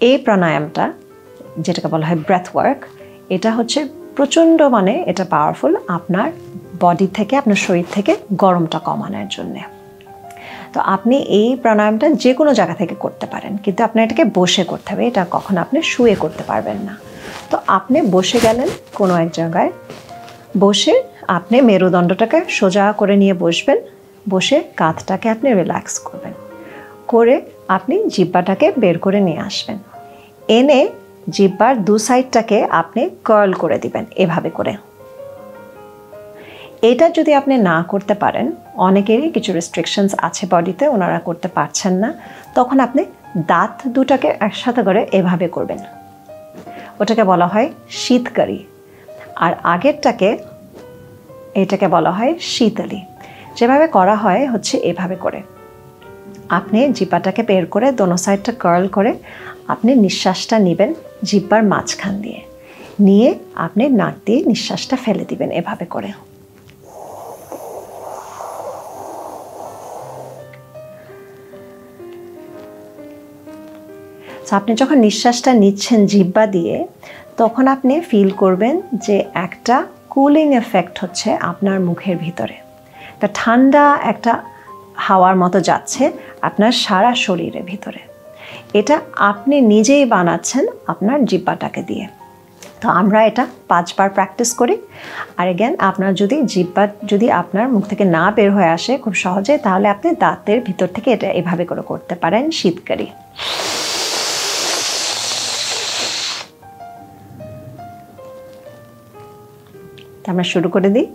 এই প্রাণায়ামটা, যেটাকে বলা হয় ব্রেথ ওয়ার্ক এটা হচ্ছে প্রচণ্ড মানে এটা পাওয়ারফুল আপনার বডি থেকে, আপনার শরীর থেকে গরমটা কমানোর জন্যে। তো আপনি এই প্রাণায়ামটা যে কোনো জায়গা থেকে করতে পারেন, কিন্তু আপনার এটাকে বসে করতে হবে, এটা কখনো আপনি শুয়ে করতে পারবেন না। তো আপনি বসে গেলেন কোনো এক জায়গায়, বসে আপনি মেরুদণ্ডটাকে সোজা করে নিয়ে বসবেন, বসে কাঁধটাকে আপনি রিল্যাক্স করবেন। করে আপনি জিব্বাটাকে বের করে নিয়ে আসবেন। এনে জিব্বার দু সাইডটাকে আপনি কার্ল করে দিবেন এভাবে করে। এটা যদি আপনি না করতে পারেন, অনেকেরই কিছু রেস্ট্রিকশনস আছে বডিতে, ওনারা করতে পারছেন না, তখন আপনি দাঁত দুটাকে একসাথে করে এভাবে করবেন। ওটাকে বলা হয় শীতকারি। আর আগেরটাকে এটাকে বলা হয় শীতলি। যেভাবে করা হয় হচ্ছে এভাবে করে। আপনি জিব্বাটাকে বের করে দোনো সাইডটা কার্ল করে আপনি নিঃশ্বাসটা নেবেন জিব্বার মাঝখান দিয়ে। নিয়ে আপনি নাক দিয়ে নিঃশ্বাসটা ফেলে দিবেন এভাবে করে। আপনি যখন নিঃশ্বাসটা নিচ্ছেন জিব্বা দিয়ে, তখন আপনি ফিল করবেন যে একটা কুলিং এফেক্ট হচ্ছে আপনার মুখের ভিতরে। তা ঠান্ডা একটা হাওয়ার মতো যাচ্ছে আপনার সারা শরীরের ভিতরে। এটা আপনি নিজেই বানাচ্ছেন আপনার জিব্বাটাকে দিয়ে। তো আমরা এটা পাঁচবার প্র্যাকটিস করি। আর এগেন আপনার যদি জিব্বা যদি আপনার মুখ থেকে না বের হয়ে আসে খুব সহজে, তাহলে আপনি দাঁতের ভিতর থেকে এটা এভাবে করে করতে পারেন শীতকারী আমরা শুরু করে দিই।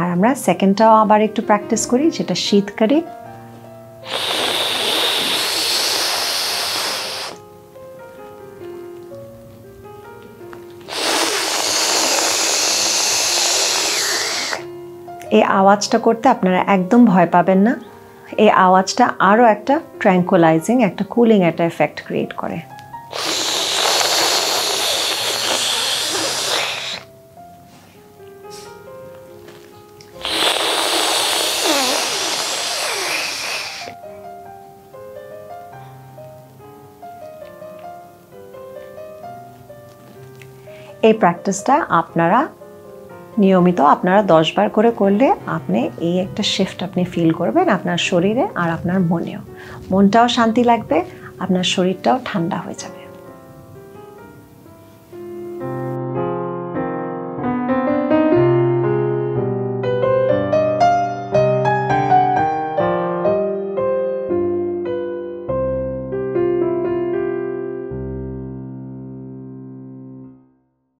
আর আমরা সেকেন্ডটাও আবার একটু প্র্যাকটিস করি, যেটা শীতকারী এই আওয়াজটা করতে আপনারা একদম ভয় পাবেন না। এই আওয়াজটা আরও একটা ট্র্যাঙ্কুলাইজিং একটা কুলিং একটা এফেক্ট ক্রিয়েট করে। এই প্র্যাকটিসটা আপনারা নিয়মিত আপনারা দশবার করে করলে আপনি এই একটা শিফট আপনি ফিল করবেন আপনার শরীরে আর আপনার মনেও। মনটাও শান্তি লাগবে, আপনার শরীরটাও ঠান্ডা হয়ে যাবে।